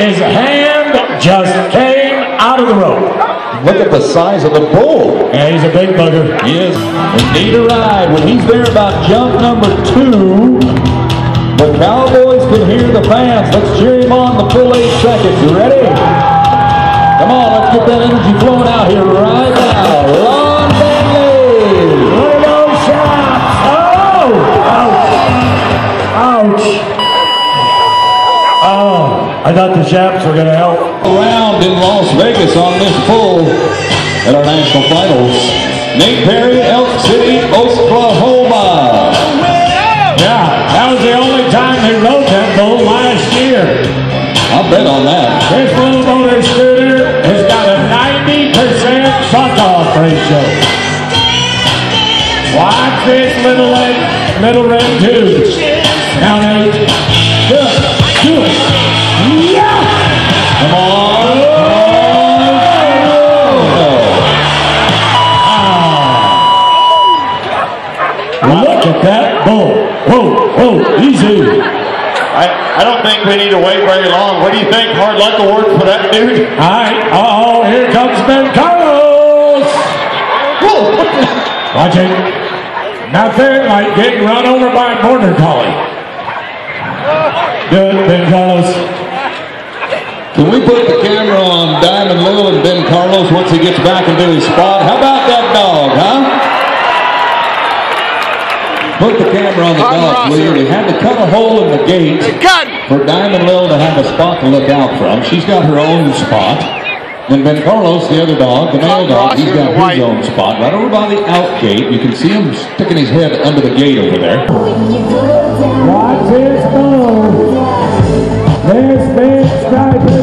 his hand just came out of the rope. Look at the size of the bull. Yeah, he's a big bugger. He is. Need a ride. When he's there about jump number two, the Cowboys can hear the fans. Let's cheer him on the full eight seconds. You ready? Come on, let's get that energy I thought the Japs were going to help. Around in Las Vegas on this bull at our national finals. Nate Perry, Elk City, Oklahoma. Yeah, that was the only time they rode that bull last year. I'll bet on that. This little motor scooter has got a 90% buck off ratio. Watch this little red, little red tube. Now, Nate, at that bull. Whoa, whoa, easy. I, I don't think we need to wait very long. What do you think? Hard luck awards for that dude? All right, oh, here comes Ben Carlos. Watch it. Nothing like getting run over by a border collie. Good, Ben Carlos. Can we put the camera on Diamond Lil and Ben Carlos once he gets back into his spot? How about that dog, huh? Put the camera on the dog, will you? They had to cut a hole in the gate for Diamond Lil to have a spot to look out from. She's got her own spot. And Ben Carlos, the other dog, the male dog, he's got his own spot right over by the out gate. You can see him sticking his head under the gate over there. Watch his move. This big striper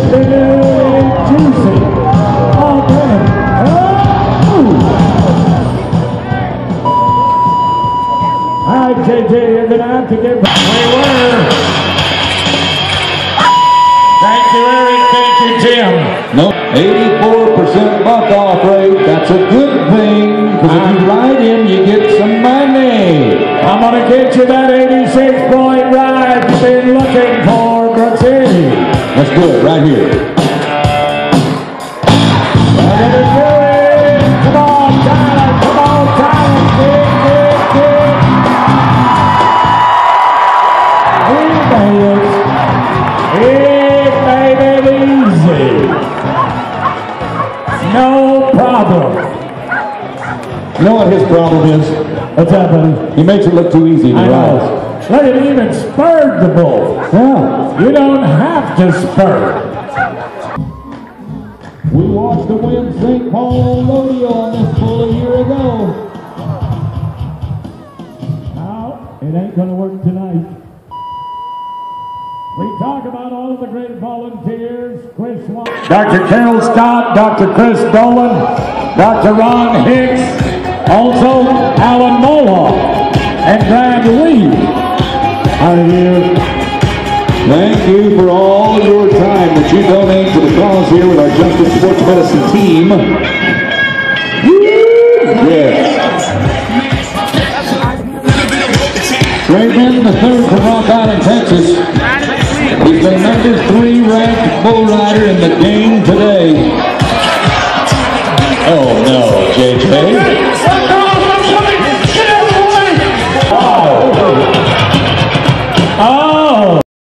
JJ, you're going to have to give... We were. Thank you, Eric. Thank you, Jim. No, 84% buck off rate. That's a good thing because if you ride him, you get some money. I'm going to get you that 86 point ride you've been looking for, Brooksy. Let's do it right here. It made it easy. No problem. You know what his problem is? What's happening? He makes it look too easy to I ride. know. Look at even spurred the bull. Yeah. You don't have to spur. We watched the Win St. Paul rodeo on this bull a year ago. Now, it ain't gonna work tonight. We talk about all of the great volunteers, Chris Swan, Dr. Carol Scott, Dr. Chris Dolan, Dr. Ron Hicks, also Alan Moloff, and Brad Lee are here. Thank you for all your time that you donate to the cause here with our Justin Sports Medicine team. Yes. Trey Benton, the third from Rock Island, Texas. Bull rider in the game today. Oh no, JJ.